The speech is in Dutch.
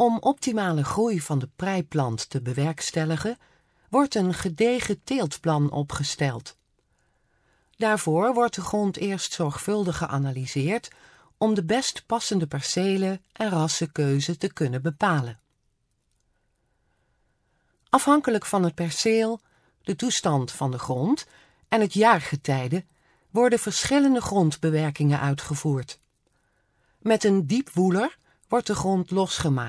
Om optimale groei van de preiplant te bewerkstelligen, wordt een gedegen teeltplan opgesteld. Daarvoor wordt de grond eerst zorgvuldig geanalyseerd om de best passende percelen en rassenkeuze te kunnen bepalen. Afhankelijk van het perceel, de toestand van de grond en het jaargetijde worden verschillende grondbewerkingen uitgevoerd. Met een diepwoeler wordt de grond losgemaakt